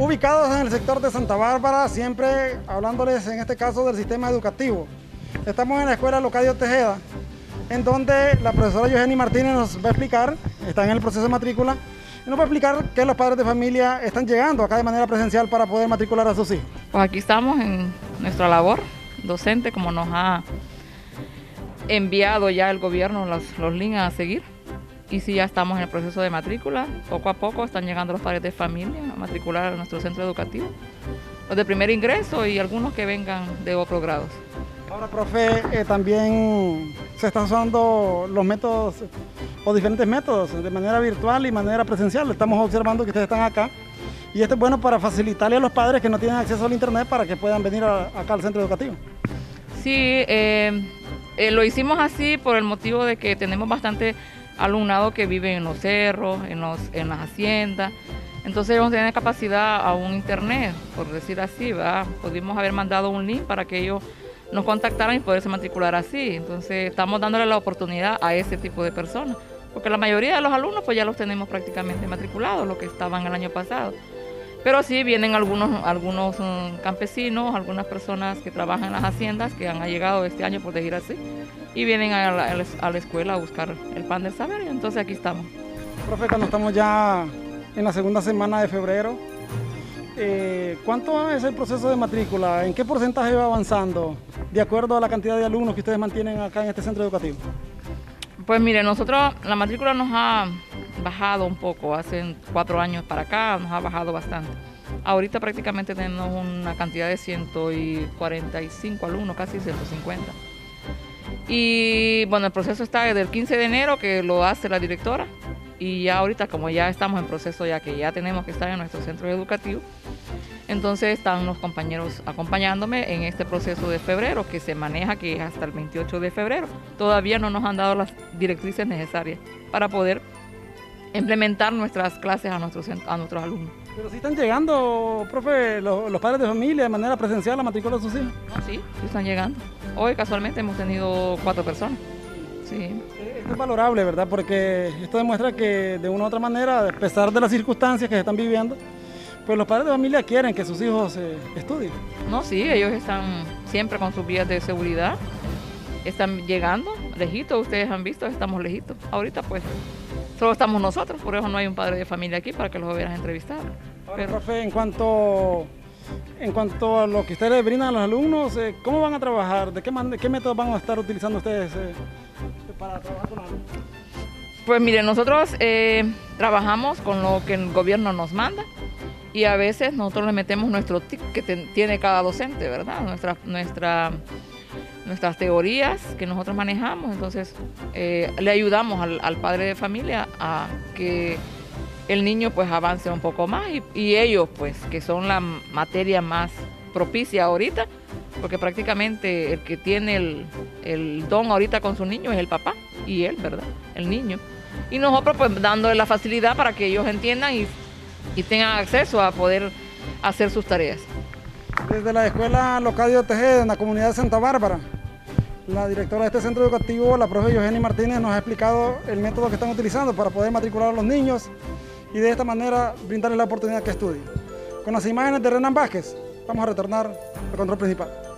ubicados en el sector de Santa Bárbara, siempre hablándoles en este caso del sistema educativo. Estamos en la escuela Locadio Tejeda, en donde la profesora Eugenia Martínez nos va a explicar, está en el proceso de matrícula, y nos va a explicar que los padres de familia están llegando acá de manera presencial para poder matricular a sus hijos. Pues aquí estamos en nuestra labor docente, como nos ha enviado ya el gobierno los, los links a seguir y si ya estamos en el proceso de matrícula. Poco a poco están llegando los padres de familia a matricular a nuestro centro educativo. Los de primer ingreso y algunos que vengan de otros grados. Ahora, profe, eh, también se están usando los métodos o diferentes métodos de manera virtual y manera presencial. Estamos observando que ustedes están acá y esto es bueno para facilitarle a los padres que no tienen acceso al internet para que puedan venir acá al centro educativo. Sí, eh, eh, lo hicimos así por el motivo de que tenemos bastante alumnado que vive en los cerros, en, los, en las haciendas. Entonces ellos tienen capacidad a un internet, por decir así, ¿verdad? Pudimos haber mandado un link para que ellos nos contactaran y poderse matricular así. Entonces estamos dándole la oportunidad a ese tipo de personas, porque la mayoría de los alumnos pues ya los tenemos prácticamente matriculados, los que estaban el año pasado. Pero sí vienen algunos, algunos mm, campesinos, algunas personas que trabajan en las haciendas que han llegado este año, por decir así, y vienen a la, escuela a buscar el pan del saber. Y entonces aquí estamos. Profe, cuando estamos ya en la segunda semana de febrero, eh, ¿cuánto es el proceso de matrícula? ¿En qué porcentaje va avanzando de acuerdo a la cantidad de alumnos que ustedes mantienen acá en este centro educativo? Pues mire, nosotros la matrícula nos ha bajado un poco, hace cuatro años para acá nos ha bajado bastante. Ahorita prácticamente tenemos una cantidad de 145 alumnos, casi 150. Y bueno, el proceso está desde el 15 de enero que lo hace la directora y ya ahorita como ya estamos en proceso, ya que ya tenemos que estar en nuestro centro educativo, entonces están los compañeros acompañándome en este proceso de febrero que se maneja que es hasta el 28 de febrero. Todavía no nos han dado las directrices necesarias para poder implementar nuestras clases a nuestros, a nuestros alumnos. Pero si están llegando, profe, los, padres de familia de manera presencial a matricular a sus hijos. sí, sí están llegando. Hoy casualmente hemos tenido cuatro personas. Sí. Esto es valorable, ¿verdad? Porque esto demuestra que de una u otra manera, a pesar de las circunstancias que se están viviendo, pues los padres de familia quieren que sus hijos eh, estudien. No, sí, ellos están siempre con sus vías de seguridad. Están llegando lejitos, ustedes han visto, estamos lejitos. Ahorita pues Solo estamos nosotros, por eso no hay un padre de familia aquí para que los hubieran entrevistado. Ahora, profe, en cuanto, en cuanto a lo que ustedes brindan a los alumnos, eh, ¿cómo van a trabajar? ¿De qué, qué métodos van a estar utilizando ustedes eh, para trabajar con los alumnos? Pues miren, nosotros eh, trabajamos con lo que el gobierno nos manda y a veces nosotros le metemos nuestro TIC que tiene cada docente, ¿verdad? Nuestra, nuestra nuestras teorías que nosotros manejamos, entonces eh, le ayudamos al, padre de familia a que el niño pues avance un poco más y, ellos pues que son la materia más propicia ahorita, porque prácticamente el que tiene el, don ahorita con su niño es el papá y él, ¿verdad? El niño. Y nosotros pues dándole la facilidad para que ellos entiendan y, y tengan acceso a poder hacer sus tareas. Desde la escuela Locadio Tejeda, en la comunidad de Santa Bárbara, la directora de este centro educativo, la profe Eugenia Martínez, nos ha explicado el método que están utilizando para poder matricular a los niños y de esta manera brindarles la oportunidad que estudien. Con las imágenes de Renan Vázquez, vamos a retornar al control principal.